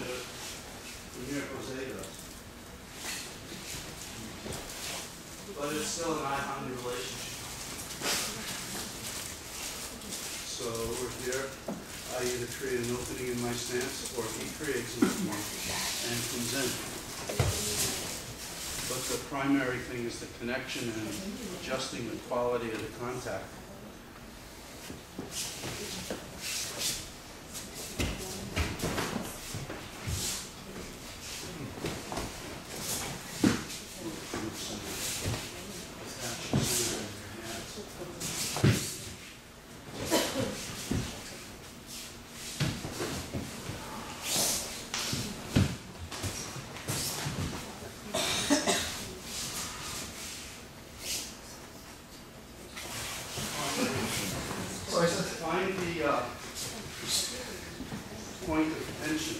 taking the Miracle Zeta. But it's still an Ai-Hanmi relationship. So over here, I either create an opening in my stance, or he creates an opening and comes in. But the primary thing is the connection and adjusting the quality of the contact. So I said, find the uh, point of tension.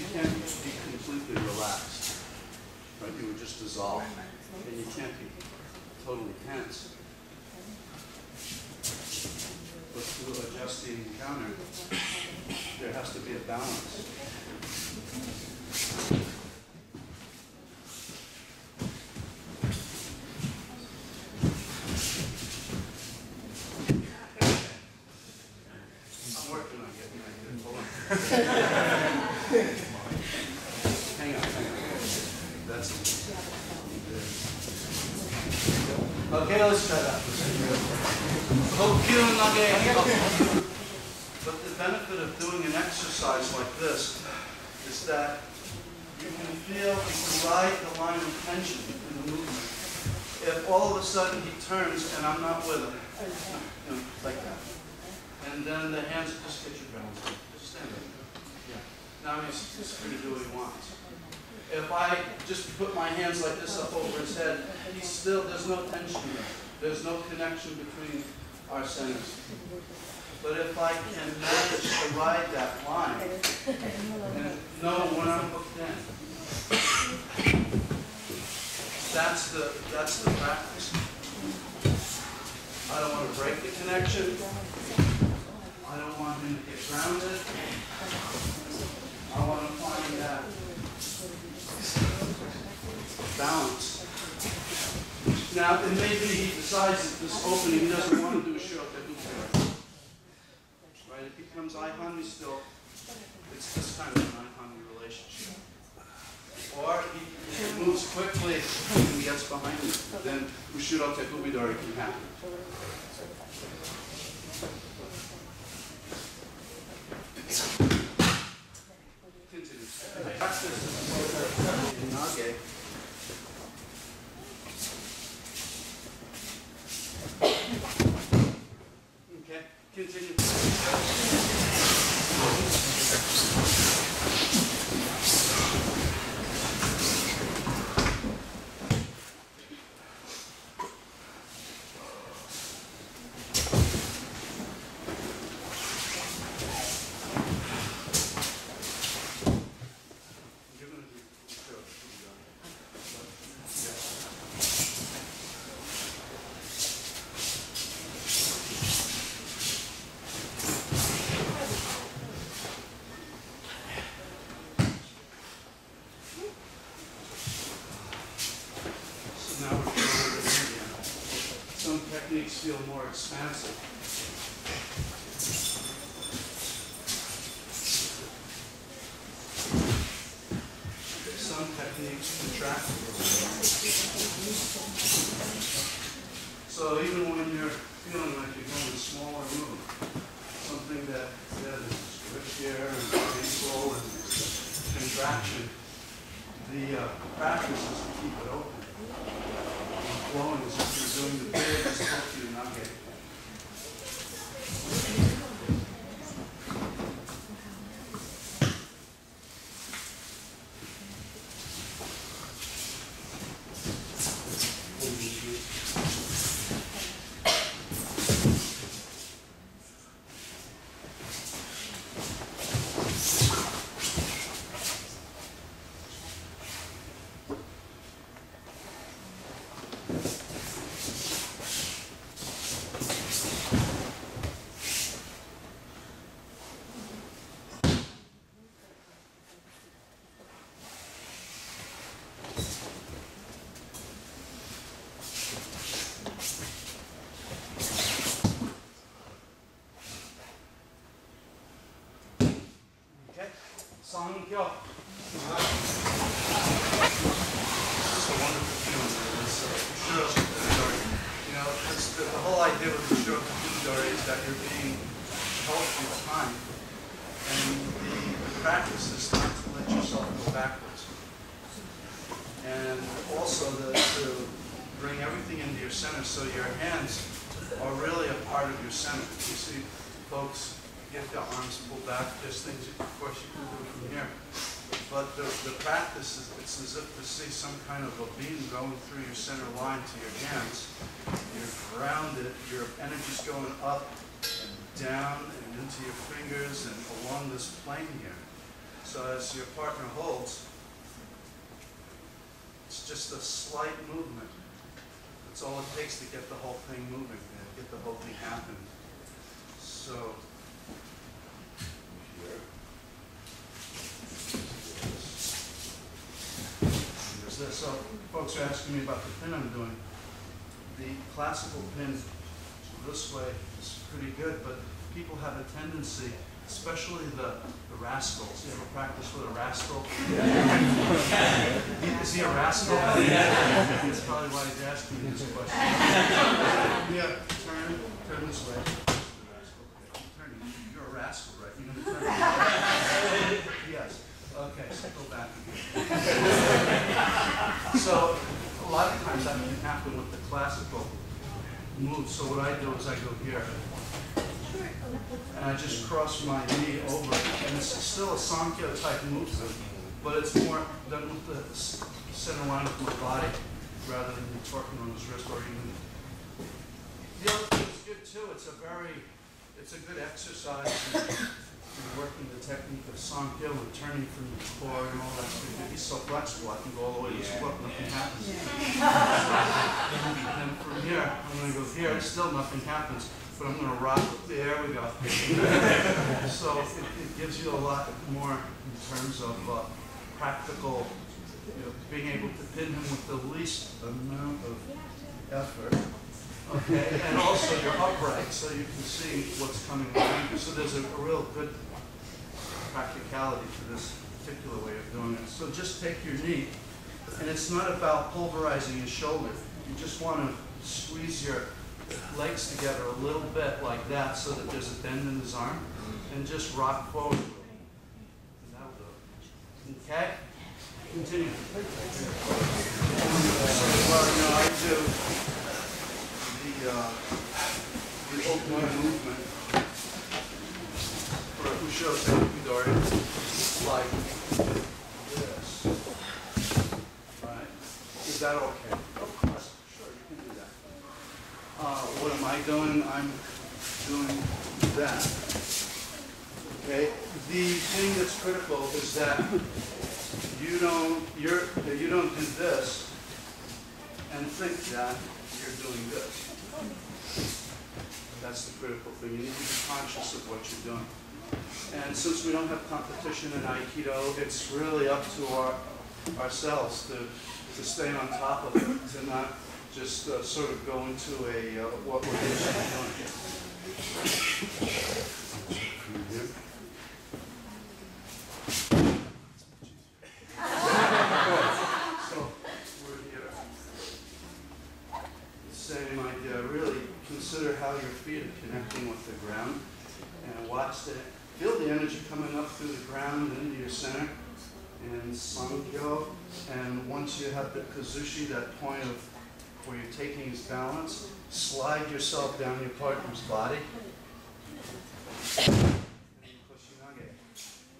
You can't be completely relaxed, right? You would just dissolve, and you can't be But to adjust the encounter, there has to be a balance. I'm working on getting that good. Hold on. Hang on, hang on. That's. Okay, let's try that. Okay, But the benefit of doing an exercise like this is that you can feel, you can ride the line of tension in the movement. If all of a sudden he turns and I'm not with him, you know, like that. And then the hands, just get your balance, just stand there. Yeah. Now he's free to do what he wants. If I just put my hands like this up over his head, he's still, there's no tension there. There's no connection between our centers. But if I can manage to ride that line and know when I'm hooked in, that's the, that's the practice. I don't want to break the connection. I don't want him to get grounded. I want to find that balance. Now, it may be he decides that this opening, he doesn't want to do a short Right, it becomes Ai-Hanmi still, it's this kind of an Ai-Hanmi relationship. Or he, he moves quickly and gets behind me, then Ushiro Tekubidori can happen. Continue. Practice in Nage. Okay, continue. You're gonna do, sure, So now we're going over here again. Some techniques feel more expansive. Some techniques contract. So even when you're feeling like you're going smaller move, something that that is here and ankle and contraction, the uh, practice is to keep it open. Flowing as if you're doing the big Kokyu Nage. It's a wonderful feeling. It's, you know, the, the whole idea with the Fudori is that you're being held through time. And the, the practice is not to let yourself go backwards. And also the, to bring everything into your center so your hands are really a part of your center. You see folks get the arms pulled back, there's things, of course, you can do from here. But the, the practice is, it's as if to see some kind of a beam going through your center line to your hands. You're grounded, your energy's going up and down and into your fingers and along this plane here. So as your partner holds, it's just a slight movement. That's all it takes to get the whole thing moving, get the whole thing happening. So. here. There's this. So folks are asking me about the pin I'm doing. The classical pin this way is pretty good, but people have a tendency, especially the, the rascals. You ever practice with a rascal? Is he a rascal? That's probably why he's asking me this question. Yeah, turn, turn this way. Turn, you're a rascal, right? You're turn. Yes, okay, so go back again. So, a lot of times can happen with the classical move, so what I do is I go here. And I just cross my knee over, and it's still a Sankyo type movement, but it's more done with the center line of my body rather than torquing on his wrist or even. The other thing is good too, it's a very, it's a good exercise in in working the technique of Sankyo and turning from the core and all that. stuff. He's so flexible, I can go all the way to his foot, nothing happens. And from here, I'm gonna go here, still nothing happens, but I'm gonna rock, there we go. So it, it gives you a lot more in terms of, uh, practical, you know, being able to pin him with the least amount of effort. Okay, and also you're upright, so you can see what's coming around you. So there's a, a real good practicality to this particular way of doing it. So just take your knee, and it's not about pulverizing your shoulder. You just want to squeeze your legs together a little bit like that so that there's a bend in his arm, and just rock forward. Okay? Continue. Well, you know, I do the, uh, the opening movement for a Usho Senpidori, like this. Right? Is that okay? Of course, sure, you can do that. Uh, what am I doing? I'm doing that. Okay? The thing that's critical is that you don't, you're, you don't do this and think that you're doing this. That's the critical thing. You need to be conscious of what you're doing. And since we don't have competition in Aikido, it's really up to our, ourselves to, to stay on top of it, to not just uh, sort of go into a, uh, what we're doing. So, we're here. Same idea, really consider how your feet are connecting with the ground and watch the, feel the energy coming up through the ground and into your center and Sangyo. And once you have the Kazushi, that point of where you're taking his balance, slide yourself down your partner's body.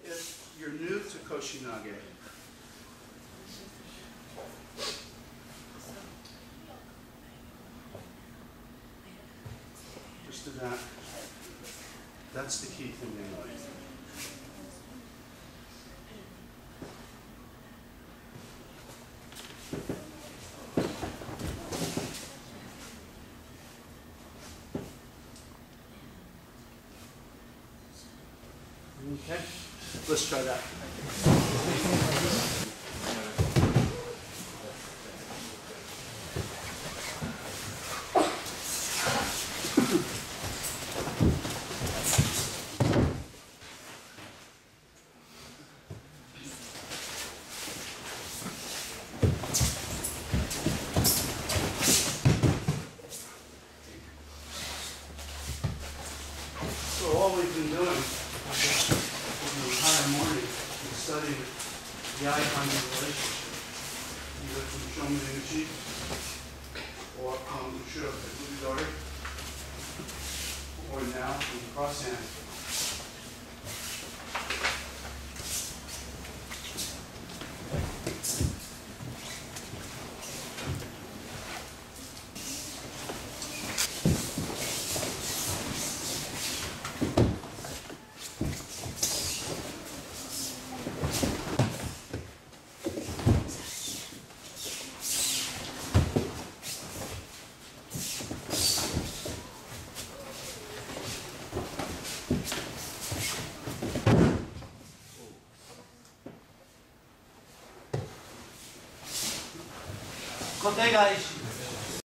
If you're new to Koshinage, just do that. That's the key thing in life. Okay, let's try that. So all we've been doing for the entire morning is studying the eye-kind relationship, either from Shomen or from Ushio Udori, or now from Okay, guys.